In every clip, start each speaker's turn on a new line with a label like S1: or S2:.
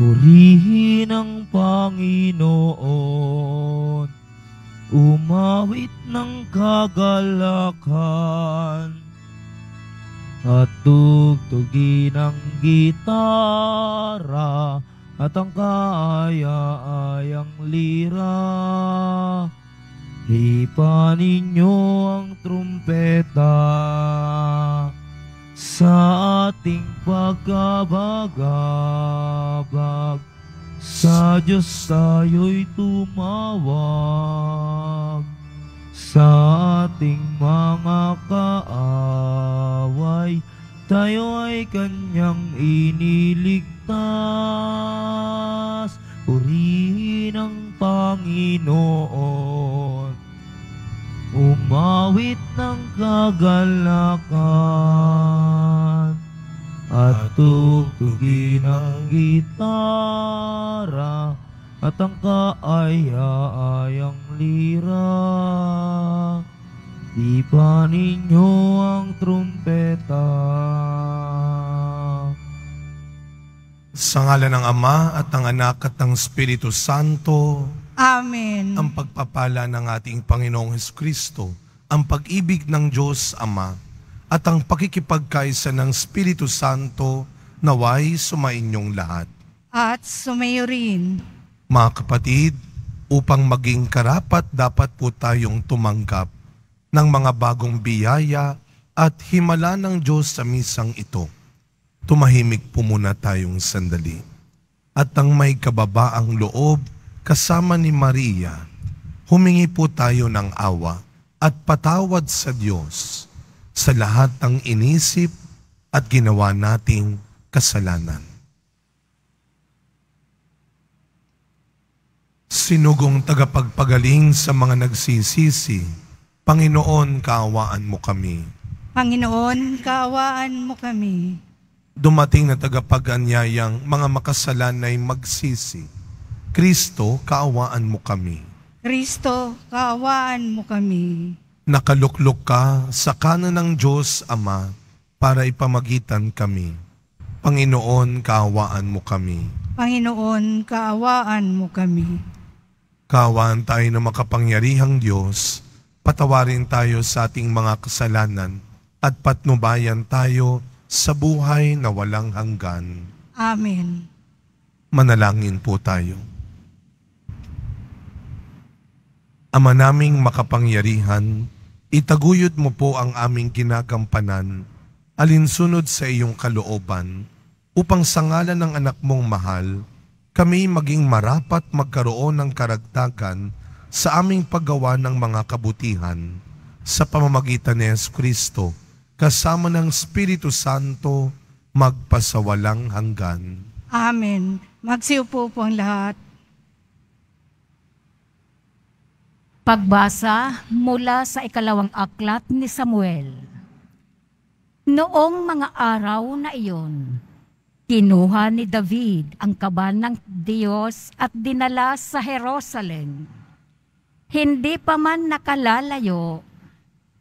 S1: Purihin ang Panginoon, umawit ng kagalakan, at tugtugin ang gitara. At ang kaaya-ayang lira. Hipanin ninyo ang trumpeta sa ating pagkabagabag. Sa Diyos tayo'y tumawag sa ating mga kaaway. Tayo ay kanyang iniligtas. Purihin ang Panginoon. Umawit ng kagalakan at tugtugin ang gitara at ang kaaya-ayang lira. Di pa ninyo ang trumpeta.
S2: Sa ngala ng Ama at ng Anak at ng Espiritu Santo,
S3: Amen.
S2: ang pagpapala ng ating Panginoong Hesus Kristo, ang pag-ibig ng Diyos Ama, at ang pakikipagkaisa ng Espiritu Santo naway sumainyong lahat.
S3: At sumayo rin.
S2: Mga kapatid, upang maging karapat dapat po tayong tumanggap ng mga bagong biyaya at himala ng Diyos sa misang ito. Tumahimik po muna tayong sandali. At ang may kababaang loob kasama ni Maria, humingi po tayo ng awa at patawad sa Diyos sa lahat ng inisip at ginawa nating kasalanan. Sinugong tagapagpagaling sa mga nagsisisi, Panginoon, kaawaan mo kami.
S3: Panginoon, kaawaan mo kami.
S2: Dumating na tagapag-anyayang mga makasalanay magsisi. Kristo, kaawaan mo kami.
S3: Kristo, kaawaan mo kami.
S2: Nakaluklok ka sa kanan ng Diyos Ama para ipamagitan kami. Panginoon, kaawaan mo kami.
S3: Panginoon, kaawaan mo kami.
S2: Kaawaan tayo ng makapangyarihang Diyos, patawarin tayo sa ating mga kasalanan at patnubayan tayo sa buhay na walang hanggan.
S3: Amen.
S2: Manalangin po tayo. Ama naming makapangyarihan, itaguyod mo po ang aming ginagampanan, alinsunod sa iyong kalooban, upang sa ngalan ng anak mong mahal, kami maging marapat magkaroon ng karagdagan sa aming paggawa ng mga kabutihan sa pamamagitan ni Yesu Kristo, kasama ng Espiritu Santo, magpasawalang hanggan.
S3: Amen. Magsiupo po ang lahat.
S4: Pagbasa mula sa ikalawang aklat ni Samuel. Noong mga araw na iyon, kinuha ni David ang kaban ng Diyos at dinala sa Jerusalem. Hindi pa man nakalalayo,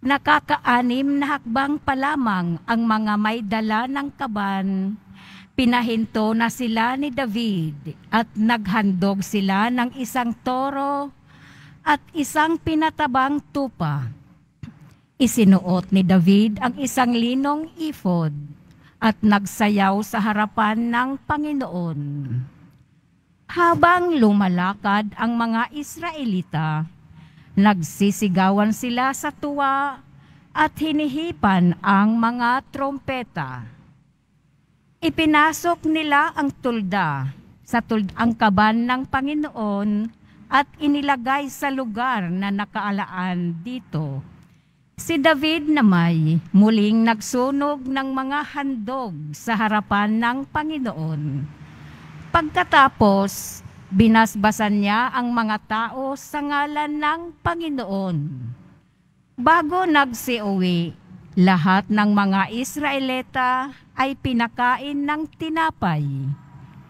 S4: nakakaanim na hakbang pa lamang ang mga may dala ng kaban pinahinto na sila ni David at naghandog sila ng isang toro at isang pinatabang tupa. Isinuot ni David ang isang linong ifod at nagsayaw sa harapan ng Panginoon. Habang lumalakad ang mga Israelita, nagsisigawan sila sa tuwa at hinihipan ang mga trompeta. Ipinasok nila ang tulda sa tuld ang kaban ng Panginoon at inilagay sa lugar na nakaalaan dito. Si David namay muling nagsunog ng mga handog sa harapan ng Panginoon. Pagkatapos, binasbasan niya ang mga tao sa ngalan ng Panginoon. Bago nagsiuwi, lahat ng mga Israelita ay pinakain ng tinapay,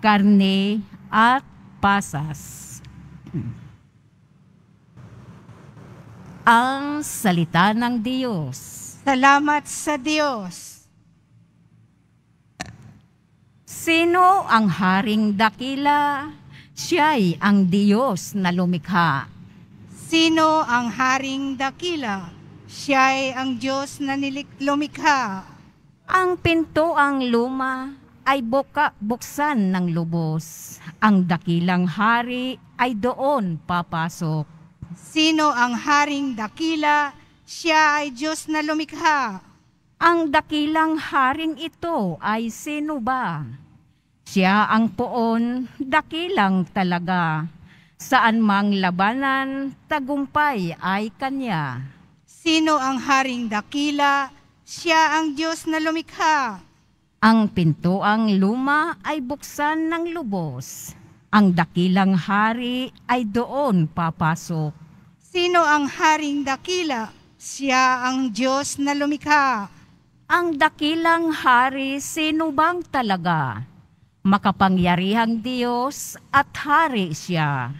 S4: karne at pasas. Ang salita ng Diyos.
S3: Salamat sa Diyos.
S4: Sino ang haring dakila? Siya'y ang Diyos na lumikha.
S3: Sino ang haring dakila? Siya'y ang Diyos na nilik- lumikha.
S4: Ang pinto ang luma ay buka buksan ng lubos. Ang dakilang hari ay doon papasok.
S3: Sino ang haring dakila? Siya ay Diyos na lumikha.
S4: Ang dakilang haring ito ay sino ba? Siya ang poon, dakilang talaga. Saan mang labanan, tagumpay ay kanya.
S3: Sino ang haring dakila? Siya ang Diyos na lumikha.
S4: Ang pintuang luma ay buksan ng lubos. Ang dakilang hari ay doon papasok.
S3: Sino ang haring dakila? Siya ang Diyos na lumikha.
S4: Ang dakilang hari sino bang talaga? Makapangyarihang Diyos at hari siya.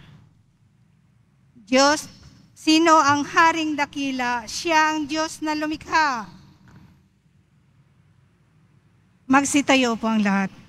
S3: Diyos, sino ang haring dakila? Siya ang Diyos na lumikha. Magsitayo po ang lahat.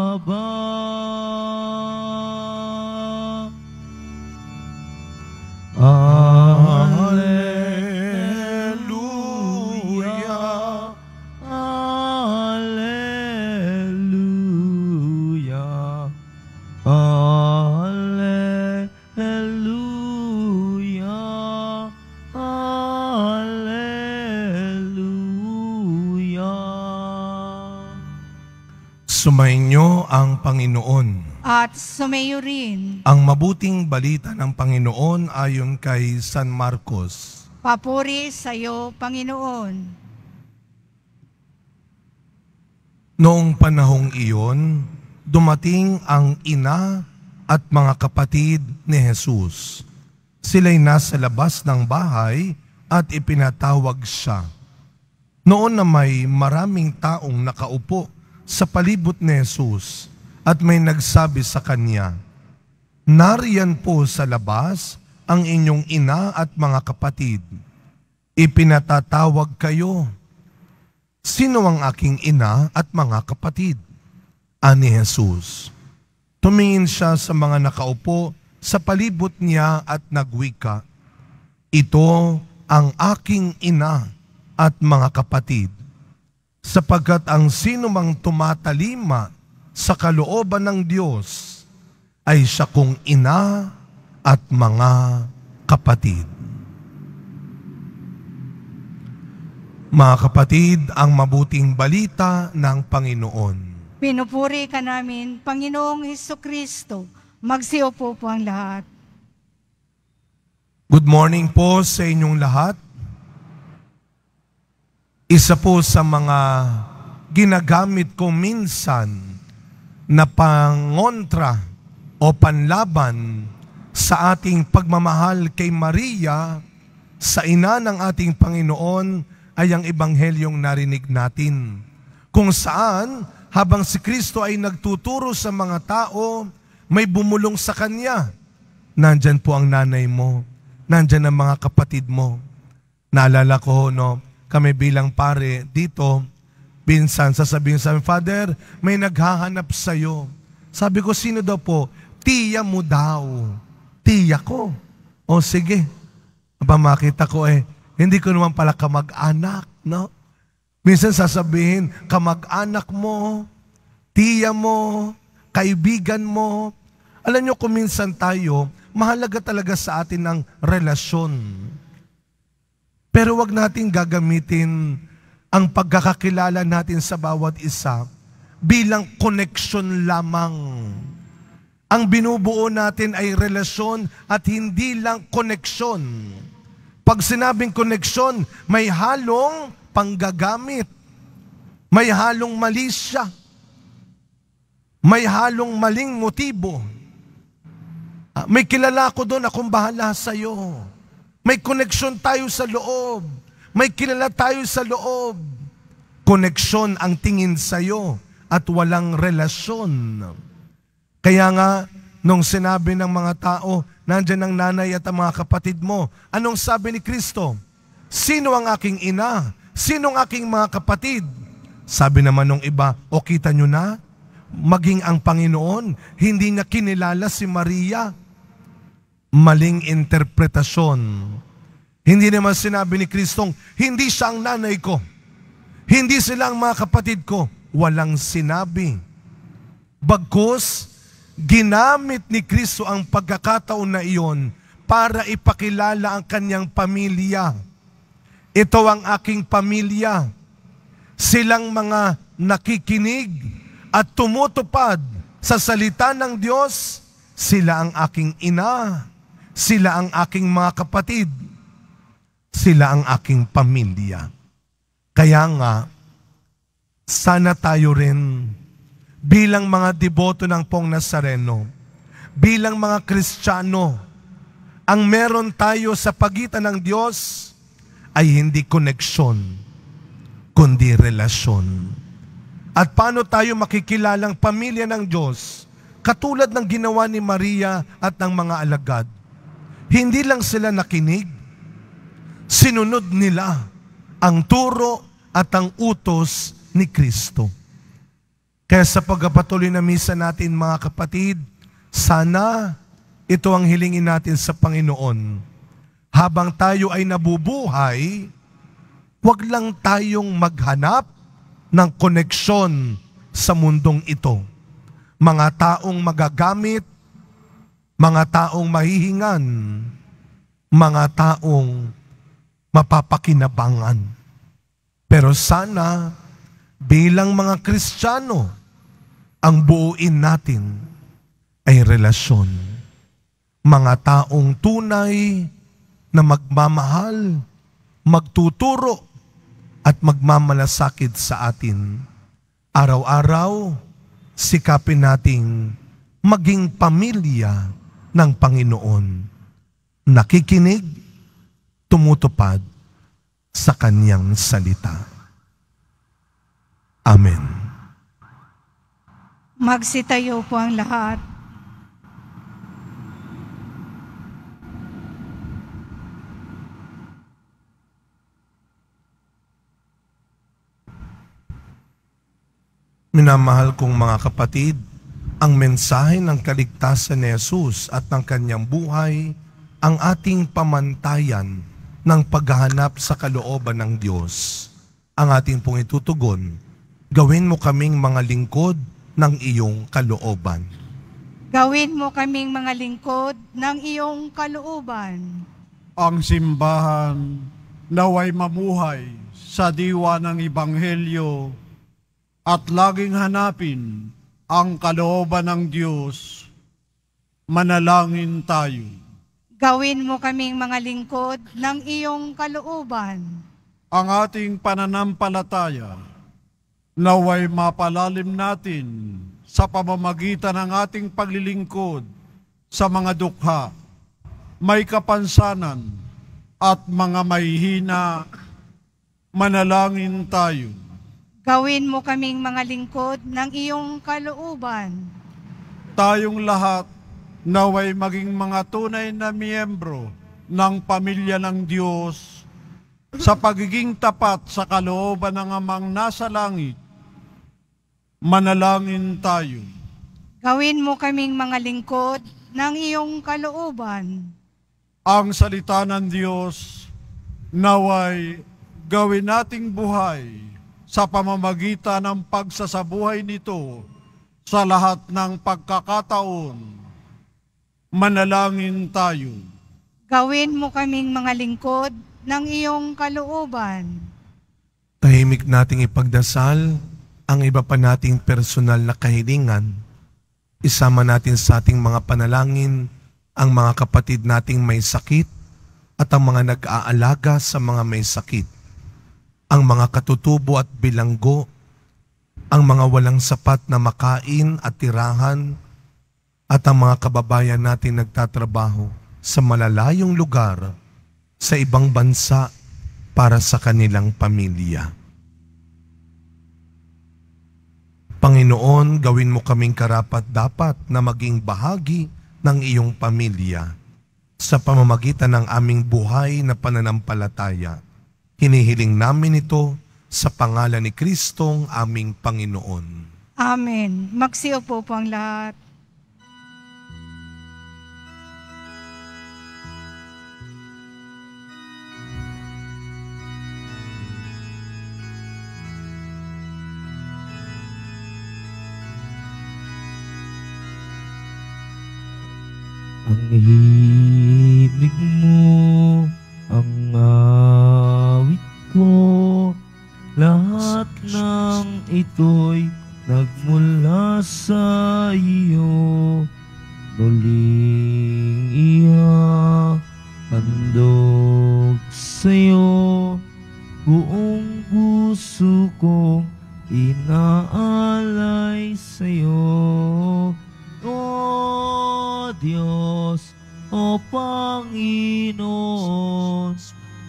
S1: Mga
S2: mabuting balita ng Panginoon ayon kay San Marcos.
S3: Papuri sa iyo, Panginoon.
S2: Noong panahong iyon, dumating ang ina at mga kapatid ni Jesus. Sila'y nasa labas ng bahay at ipinatawag siya. Noon na may maraming taong nakaupo sa palibot ni Jesus at may nagsabi sa kanya, Nariyan po sa labas ang inyong ina at mga kapatid. Ipinatatawag kayo. Sino ang aking ina at mga kapatid? Ani Jesus. Tumingin siya sa mga nakaupo sa palibot niya at nagwika, Ito ang aking ina at mga kapatid, sapagkat ang sino mang tumatalima sa kalooban ng Diyos ay siya kong ina at mga kapatid. Mga kapatid, ang mabuting balita ng Panginoon.
S3: Pinupuri ka namin, Panginoong Heso Kristo. Magsiupo po ang lahat.
S2: Good morning po sa inyong lahat. Isa po sa mga ginagamit ko minsan na pangontra o panlaban sa ating pagmamahal kay Maria sa ina ng ating Panginoon ay ang ebanghelyong narinig natin. Kung saan, habang si Kristo ay nagtuturo sa mga tao, may bumulong sa Kanya. Nandyan po ang nanay mo. Nandyan ang mga kapatid mo. Naalala ko, no, kami bilang pare dito, Binsan, sasabihin sa Father, may naghahanap sa'yo. Sabi ko, sino daw po? Tiya mo daw. Tiya ko. O sige. Aba makita ko eh, hindi ko naman pala kamag-anak, no? Minsan sasabihin, kamag-anak mo, tiya mo, kaibigan mo. Alam nyo kung minsan tayo, mahalaga talaga sa atin ang relasyon. Pero wag natin gagamitin ang pagkakakilala natin sa bawat isa bilang connection lamang. Ang binubuo natin ay relasyon at hindi lang koneksyon. Pag sinabing koneksyon, may halong panggagamit. May halong mali siya. May halong maling motibo. Ah, May kilala ko doon, akong bahala sa'yo. May koneksyon tayo sa loob. May kilala tayo sa loob. Koneksyon ang tingin sa'yo at walang relasyon. Kaya nga, nung sinabi ng mga tao, nandyan ang nanay at ang mga kapatid mo, anong sabi ni Kristo? Sino ang aking ina? Sino ang aking mga kapatid? Sabi naman ng iba, o kita nyo na, maging ang Panginoon, hindi niya kinilala si Maria. Maling interpretasyon. Hindi naman sinabi ni Kristong, hindi siya ang nanay ko. Hindi sila ang mga kapatid ko. Walang sinabi. Bagkus, ginamit ni Kristo ang pagkakataon na iyon para ipakilala ang kanyang pamilya. Ito ang aking pamilya. Silang mga nakikinig at tumutupad sa salita ng Diyos. Sila ang aking ina. Sila ang aking mga kapatid. Sila ang aking pamilya. Kaya nga, sana tayo rin bilang mga deboto ng Pong Nazareno, bilang mga Kristiyano, ang meron tayo sa pagitan ng Diyos ay hindi koneksyon, kundi relasyon. At paano tayo makikilalang pamilya ng Diyos? Katulad ng ginawa ni Maria at ng mga alagad. Hindi lang sila nakinig, sinunod nila ang turo at ang utos ni Kristo. Kaya sa pagpapatuloy na misa natin mga kapatid, sana ito ang hilingin natin sa Panginoon. Habang tayo ay nabubuhay, huwag lang tayong maghanap ng koneksyon sa mundong ito. Mga taong magagamit, mga taong mahihingan, mga taong mapapakinabangan. Pero sana, bilang mga Kristiyano, ang buuin natin ay relasyon. Mga taong tunay na magmamahal, magtuturo, at magmamalasakit sa atin. Araw-araw, sikapin nating maging pamilya ng Panginoon. Nakikinig, tumutupad sa Kanyang salita. Amen.
S3: Magsitayo po ang lahat.
S2: Minamahal kong mga kapatid, ang mensahe ng kaligtasan ni Jesus at ng kanyang buhay ang ating pamantayan ng paghahanap sa kalooban ng Diyos. Ang ating pong itutugon, gawin mo kaming mga lingkod ng iyong kalooban.
S3: Gawin mo kaming mga lingkod ng iyong kalooban.
S5: ang simbahan naway mamuhay sa diwa ng Ibanghelyo at laging hanapin ang kalooban ng Diyos. Manalangin tayo.
S3: Gawin mo kaming mga lingkod ng iyong kalooban.
S5: Ang ating pananampalataya naway mapalalim natin sa pamamagitan ng ating paglilingkod sa mga dukha, may kapansanan at mga mahihina, manalangin tayo.
S3: Gawin mo kaming mga lingkod ng iyong kalooban.
S5: Tayong lahat naway maging mga tunay na miyembro ng pamilya ng Diyos sa pagiging tapat sa kalooban ng amang nasa langit. Manalangin tayo.
S3: Gawin mo kaming mga lingkod ng iyong kalooban.
S5: ang salita ng Diyos naway gawin nating buhay sa pamamagitan ng pagsasabuhay nito sa lahat ng pagkakataon. Manalangin tayo.
S3: Gawin mo kaming mga lingkod ng iyong kalooban.
S2: Tahimik nating ipagdasal ang iba pa nating personal na kahilingan. Isama natin sa ating mga panalangin ang mga kapatid nating may sakit at ang mga nag-aalaga sa mga may sakit. Ang mga katutubo at bilanggo, ang mga walang sapat na makain at tirahan, at ang mga kababayan natin nagtatrabaho sa malalayong lugar sa ibang bansa para sa kanilang pamilya. Panginoon, gawin mo kaming karapat dapat na maging bahagi ng iyong pamilya sa pamamagitan ng aming buhay na pananampalataya. Hinihiling namin ito sa pangalan ni Kristong aming Panginoon.
S3: Amen. Magsiupo po ang lahat.
S1: Ang himig mo, ang awit ko, lahat ng ito'y nagmula sa iyo. Muling iyak, handog sa'yo, buong puso kong inaalay sa'yo. O Diyos, O Panginoon,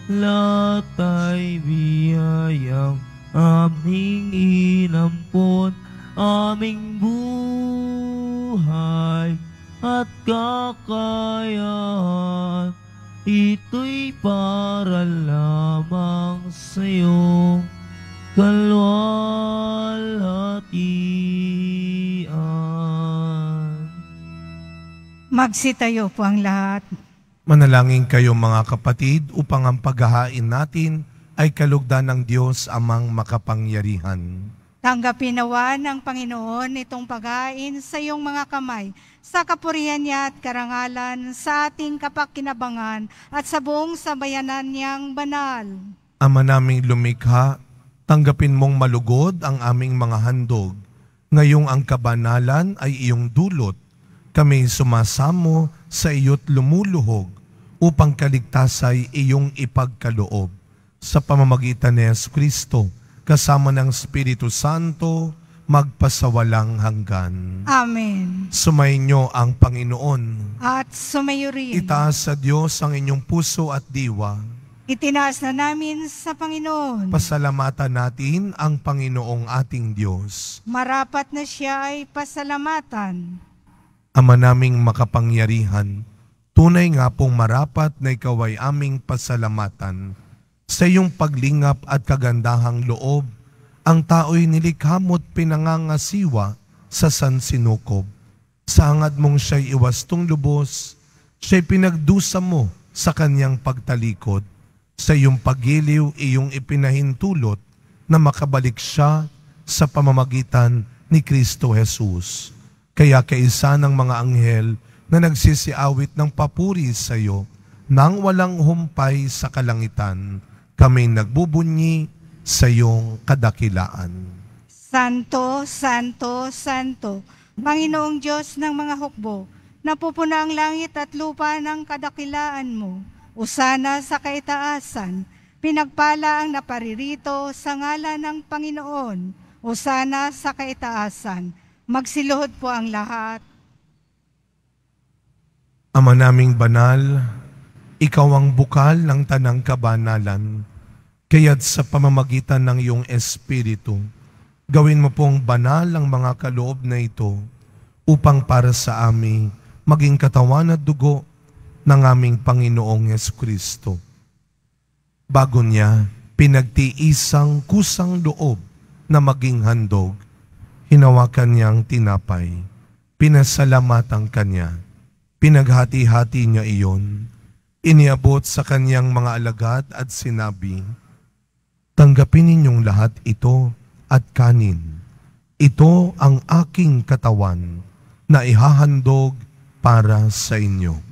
S1: lahat ay biyayang aming inampon, aming buhay at kakayahan. Ito'y para lamang sa'yo, kalwalhatian.
S3: Magsitayo po ang lahat.
S2: Manalangin kayo mga kapatid upang ang paghahain natin ay kalugdan ng Diyos amang makapangyarihan.
S3: Tanggapin nawa ng Panginoon itong paghain sa iyong mga kamay, sa kapurihan niya at karangalan, sa ating kapakinabangan at sa buong sabayanan niyang banal.
S2: Ama naming lumikha, tanggapin mong malugod ang aming mga handog. Ngayong ang kabanalan ay iyong dulot. Kami sumasamo sa iyo't lumuluhog upang kaligtasay iyong ipagkaloob. Sa pamamagitan ni Yesu Kristo, kasama ng Espiritu Santo, magpasawalang hanggan.
S3: Amen.
S2: Sumainyo ang Panginoon.
S3: At sumayo rin.
S2: Itaas sa Diyos ang inyong puso at diwa.
S3: Itinaas na namin sa Panginoon.
S2: Pasalamatan natin ang Panginoong ating Diyos.
S3: Marapat na siya ay pasalamatan.
S2: Ama naming makapangyarihan, tunay nga pong marapat na ikaw ay aming pasalamatan. Sa iyong paglingap at kagandahang loob, ang tao'y nilikha mo't pinangangasiwa sa sansinukob. Sa hangad mong siya'y iwastong lubos, siya'y pinagdusa mo sa kanyang pagtalikod. Sa iyong pagiliw, iyong ipinahintulot na makabalik siya sa pamamagitan ni Kristo Jesus. Kaya kaisa ng mga anghel na nagsisiawit ng papuri sa iyo, nang walang humpay sa kalangitan, kami nagbubunyi sa iyong kadakilaan.
S3: Santo, Santo, Santo, Panginoong Diyos ng mga hukbo, napupuna ang langit at lupa ng kadakilaan mo. Usana sa kaitaasan, pinagpala ang naparirito sa ngalan ng Panginoon. Usana sa kaitaasan, magsiluhod po ang lahat.
S2: Ama naming banal, ikaw ang bukal ng tanang kabanalan, kaya't sa pamamagitan ng iyong Espiritu, gawin mo pong banal ang mga kaloob na ito upang para sa amin maging katawan at dugo ng aming Panginoong Yesu Kristo. Bago niya, pinagtiisang kusang loob na maging handog, hinawakan niyang tinapay, pinasalamatan kanya, pinaghati-hati niya iyon, iniabot sa kanyang mga alagad at sinabi, Tanggapin ninyong lahat ito at kanin. Ito ang aking katawan na ihahandog para sa inyo.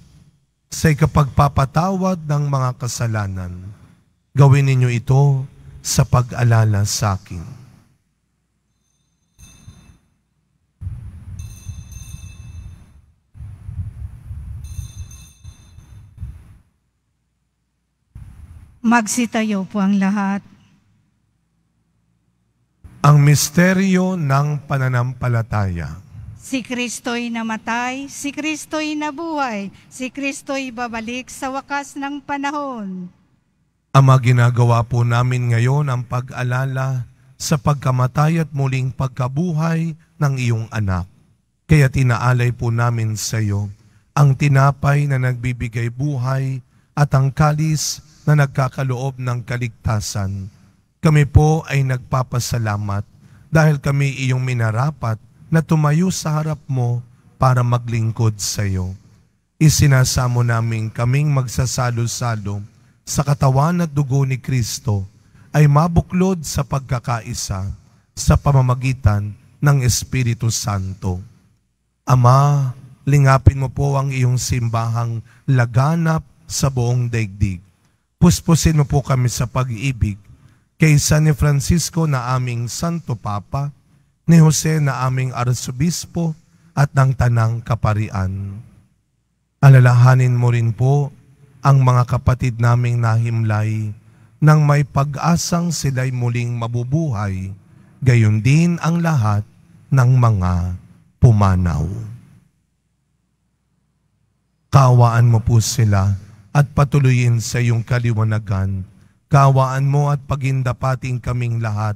S2: sa ikapagpapatawad ng mga kasalanan. Gawin ninyo ito sa pag-alala sa akin.
S3: Magsitayo po ang lahat.
S2: Ang misteryo ng pananampalataya.
S3: Si Kristo'y namatay, si Kristo'y nabuhay, si Kristo'y babalik sa wakas ng panahon.
S2: Ama, ginagawa po namin ngayon ang pag-alala sa pagkamatay at muling pagkabuhay ng iyong anak. Kaya tinaalay po namin sa iyo ang tinapay na nagbibigay buhay at ang kalis na nagkakaloob ng kaligtasan. Kami po ay nagpapasalamat dahil kami iyong minarapat na tumayo sa harap mo para maglingkod sa iyo. Isinasamo namin kaming magsasalo-salo sa katawan at dugo ni Kristo ay mabuklod sa pagkakaisa sa pamamagitan ng Espiritu Santo. Ama, lingapin mo po ang iyong simbahang laganap sa buong daigdig. Puspusin mo po kami sa pag-ibig kaysa ni Francisco na aming Santo Papa, ni Jose na aming Arsobispo at ng Tanang Kaparian. Alalahanin mo rin po ang mga kapatid naming nahimlay nang may pag-asang sila'y muling mabubuhay, gayon din ang lahat ng mga pumanaw. Kawaan mo po sila at patuloyin sa iyong kaliwanagan. Kawaan mo at pagindapating kaming lahat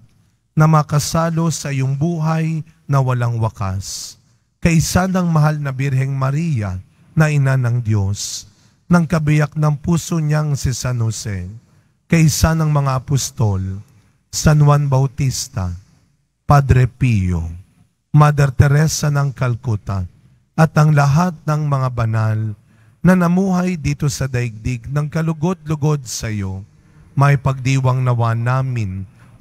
S2: na makasalo sa iyong buhay na walang wakas. Kaisa ng mahal na Birheng Maria na ina ng Diyos, ng kabiyak ng puso niyang si San Jose, kaisa ng mga apostol, San Juan Bautista, Padre Pio, Mother Teresa ng Calcutta, at ang lahat ng mga banal na namuhay dito sa daigdig ng kalugod-lugod sa iyo, may pagdiwang nawa namin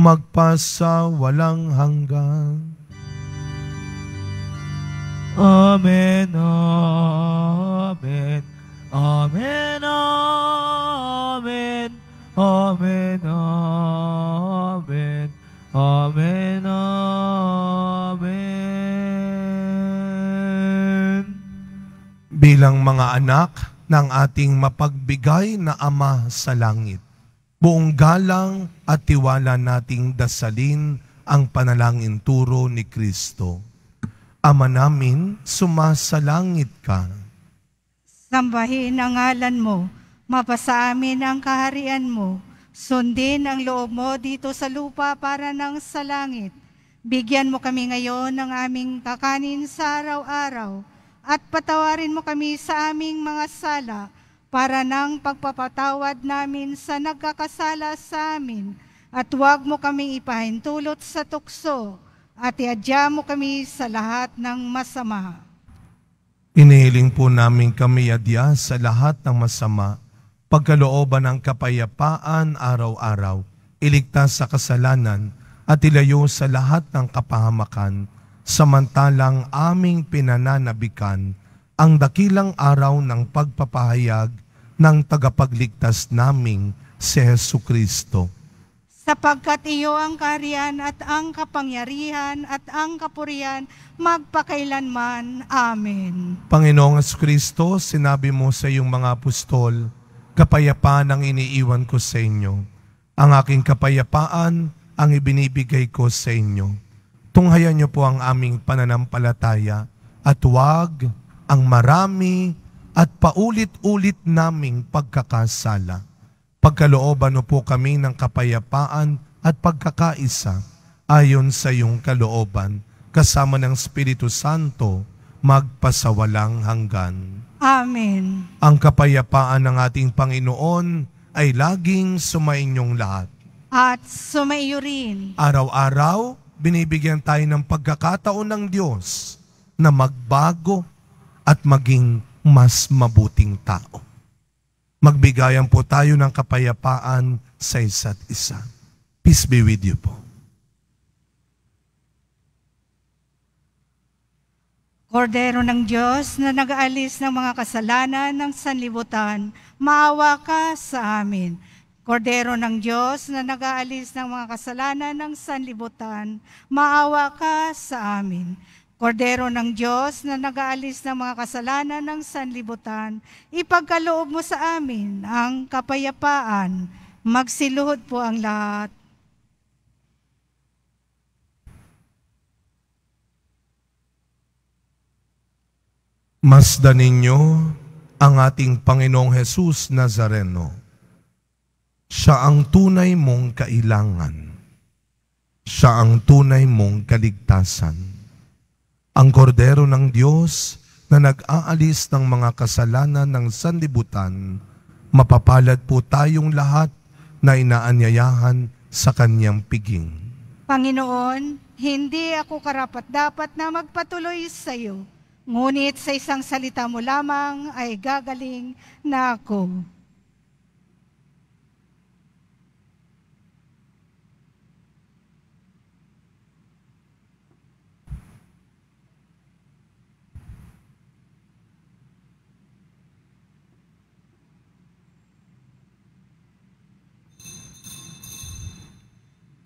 S2: magpasa walang hanggan.
S1: Amen, Amen, Amen, Amen, Amen, Amen, Amen, Amen.
S2: Bilang mga anak ng ating mapagbigay na Ama sa langit, buong galang at tiwala nating dasalin ang panalangin turo ni Kristo. Ama namin, sumasalangit ka.
S3: Sambahin ang ngalan mo, mapasa amin ang kaharian mo, sundin ang loob mo dito sa lupa para ng sa langit. Bigyan mo kami ngayon ng aming kakanin sa araw-araw at patawarin mo kami sa aming mga sala para ng pagpapatawad namin sa nagkakasala sa amin at huwag mo kaming ipahintulot sa tukso at iadya mo kami sa lahat ng masama.
S2: Inihiling po namin kami adya sa lahat ng masama, pagkalooban ng kapayapaan araw-araw, iligtas sa kasalanan at ilayo sa lahat ng kapahamakan, samantalang aming pinananabikan ang dakilang araw ng pagpapahayag ng tagapagligtas naming si Hesu Kristo.
S3: sapagkat iyo ang kaharian at ang kapangyarihan at ang kapurihan magpakailanman. Amen.
S2: Panginoong Kristo, sinabi mo sa iyong mga apostol, Kapayapaan ang iniiwan ko sa inyo. Ang aking kapayapaan ang ibinibigay ko sa inyo. Tunghayan niyo po ang aming pananampalataya at huwag ang marami at paulit-ulit naming pagkakasala. Pagkalooban mo po kami ng kapayapaan at pagkakaisa ayon sa iyong kalooban kasama ng Espiritu Santo magpasawalang hanggan.
S3: Amen.
S2: Ang kapayapaan ng ating Panginoon ay laging sumainyong lahat.
S3: At sumaiyo rin.
S2: Araw-araw, binibigyan tayo ng pagkakataon ng Diyos na magbago at maging mas mabuting tao. Magbigayan po tayo ng kapayapaan sa isa't isa. Peace be with you po.
S3: Kordero ng Diyos na nag-aalis ng mga kasalanan ng sanlibutan, maawa ka sa amin. Kordero ng Diyos na nag-aalis ng mga kasalanan ng sanlibutan, maawa ka sa amin. Kordero ng Diyos na nag-aalis ng mga kasalanan ng sanlibutan, ipagkaloob mo sa amin ang kapayapaan. Magsiluhod po ang lahat.
S2: Masdan ninyo ang ating Panginoong Hesus Nazareno. Siya ang tunay mong kailangan. Siya ang tunay mong kaligtasan. Ang kordero ng Diyos na nag-aalis ng mga kasalanan ng sanlibutan, mapapalad po tayong lahat na inaanyayahan sa kanyang piging.
S3: Panginoon, hindi ako karapat dapat na magpatuloy sa iyo. Ngunit sa isang salita mo lamang ay gagaling na ako.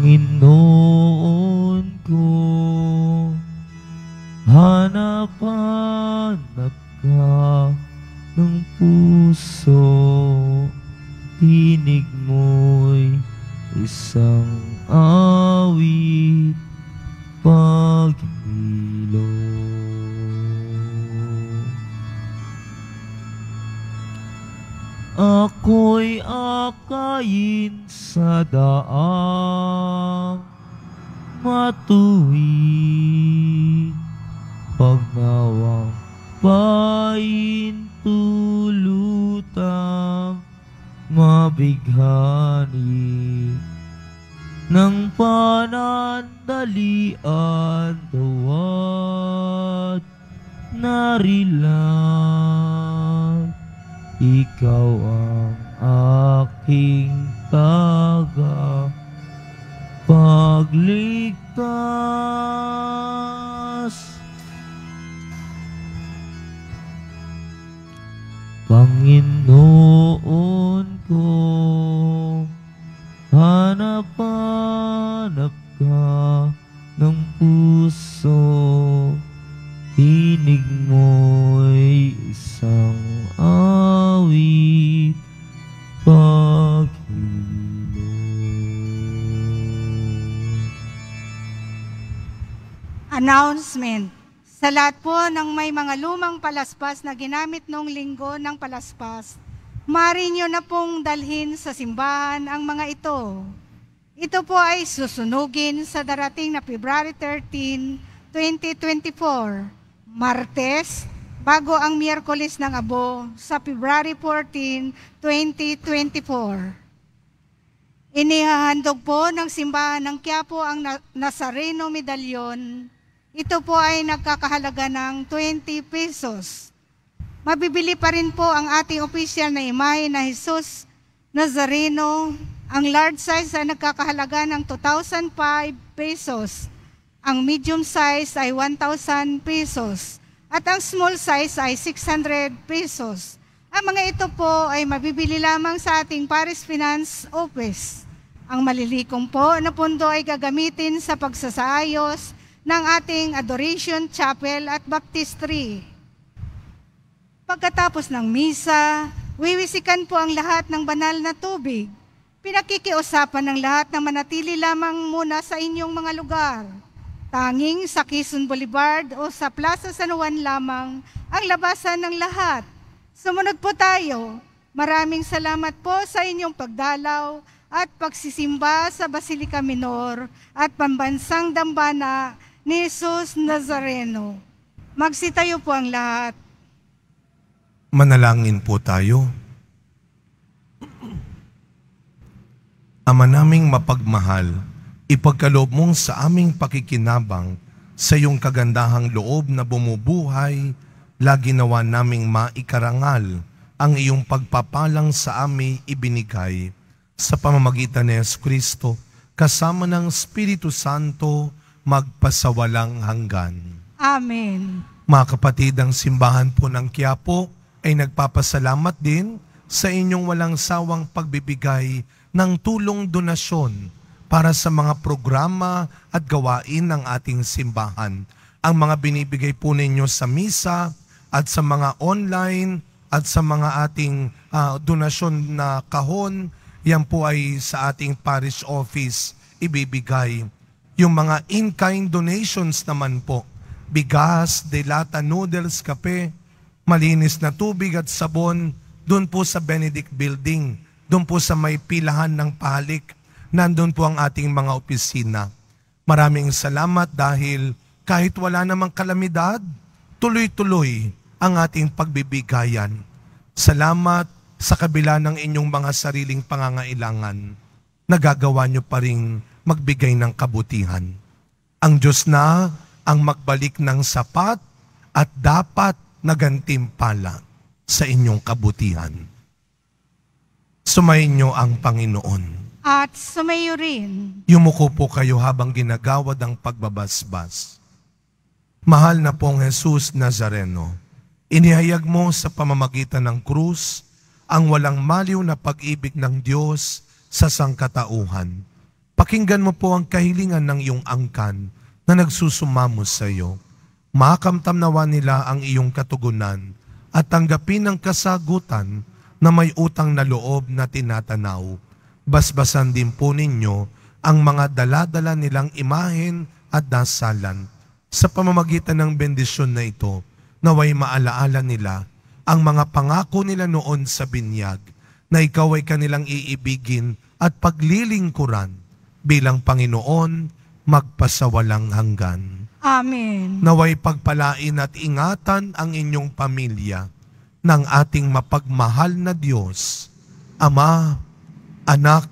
S1: Panginoon Panginoon
S3: Sa lahat po ng may mga lumang palaspas na ginamit noong linggo ng palaspas, mari nyo na pong dalhin sa simbahan ang mga ito. Ito po ay susunugin sa darating na February 13, 2024, Martes, bago ang Miyerkules ng Abo sa February 14, 2024. Inihahandog po ng simbahan ng Quiapo ang Na- Nazareno Medallion. Ito po ay nagkakahalaga ng 20 pesos. Mabibili pa rin po ang ating official na imahe na Jesus Nazareno. Ang large size ay nagkakahalaga ng 2,005 pesos. Ang medium size ay 1,000 pesos. At ang small size ay 600 pesos. Ang mga ito po ay mabibili lamang sa ating Paris Finance Office. Ang malilikom po na pundo ay gagamitin sa pagsasaayos ng ating Adoration Chapel at Baptistry. Pagkatapos ng misa, wiwisikan po ang lahat ng banal na tubig. Pinakikiusapan ng lahat na manatili lamang muna sa inyong mga lugar. Tanging sa Quezon Boulevard o sa Plaza San Juan lamang ang labasan ng lahat. Sumunod po tayo. Maraming salamat po sa inyong pagdalaw at pagsisimba sa Basilica Minor at Pambansang Dambana ni Jesus Nazareno. Magsitayo po ang lahat.
S2: Manalangin po tayo. Ama naming mapagmahal, ipagkaloob mong sa aming pakikinabang sa iyong kagandahang loob na bumubuhay, lagi nawa naming maikarangal ang iyong pagpapalang sa amin ibinigay sa pamamagitan ni Yesu Kristo kasama ng Espiritu Santo magpasawalang hanggan.
S3: Amen.
S2: Mga kapatid, ang simbahan po ng Quiapo ay nagpapasalamat din sa inyong walang sawang pagbibigay ng tulong donasyon para sa mga programa at gawain ng ating simbahan. Ang mga binibigay po ninyo sa misa at sa mga online at sa mga ating ah, donasyon na kahon, yan po ay sa ating parish office ibibigay. Yung mga in-kind donations naman po, bigas, delata, noodles, kape, malinis na tubig at sabon, doon po sa Benedict Building, doon po sa may pilahan ng palik, nandun po ang ating mga opisina. Maraming salamat dahil kahit wala namang kalamidad, tuloy-tuloy ang ating pagbibigayan. Salamat sa kabila ng inyong mga sariling pangangailangan, nagagawa nyo pa rin magbigay ng kabutihan. Ang Diyos na ang magbalik ng sapat at dapat na gantimpala sa inyong kabutihan. Sumayin nyo ang Panginoon.
S3: At sumayo rin.
S2: Yumuko po kayo habang ginagawad ang pagbabasbas. Mahal na pong Jesus Nazareno, inihayag mo sa pamamagitan ng krus ang walang maliw na pag-ibig ng Diyos sa sangkatauhan. Pakinggan mo po ang kahilingan ng iyong angkan na nagsusumamo sa iyo. Makamtam nawa nila ang iyong katugunan at tanggapin ang kasagutan na may utang na loob na tinatanaw. Basbasan din po ninyo ang mga daladala nilang imahen at dasalan. Sa pamamagitan ng bendisyon na ito, naway maalaala nila ang mga pangako nila noon sa binyag na ikaw ay kanilang iibigin at paglilingkuran bilang Panginoon magpasawalang hanggan.
S3: Amen.
S2: Naway pagpalain at ingatan ang inyong pamilya ng ating mapagmahal na Diyos Ama, Anak,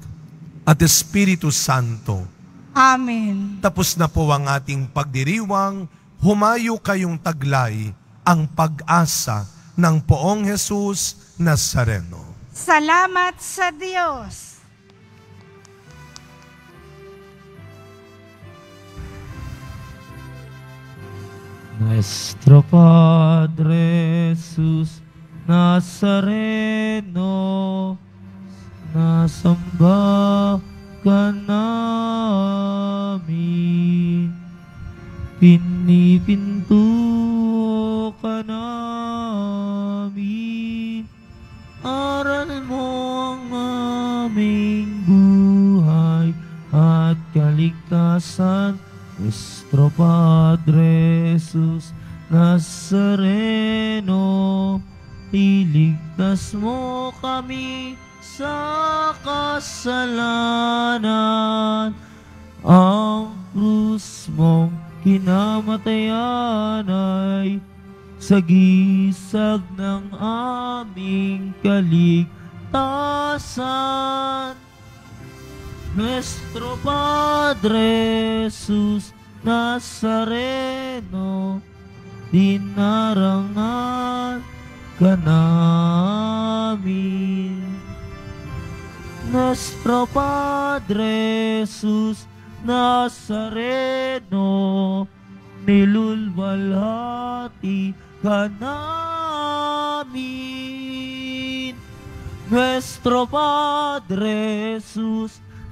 S2: at Espiritu Santo.
S3: Amen.
S2: Tapos na po ang ating pagdiriwang, humayo kayong taglay ang pag-asa ng poong Jesus Nazareno.
S3: Salamat sa Diyos.
S1: Nuestro Padre Jesus Nazareno, nasamba ka namin. Pinipinto ka namin. Aral mo ang aming buhay at kaligtasan. Nuestro Padre Jesus Nazareno, iligtas mo kami sa kasalanan. Ang krus mong kinamatayan ay sagisag ng aming kaligtasan. Nuestro Padre Jesus Nazareno, dinarangan ka namin. Nuestro Padre Jesus Nazareno, nilulwalhati ka namin. Nuestro Padre Jesus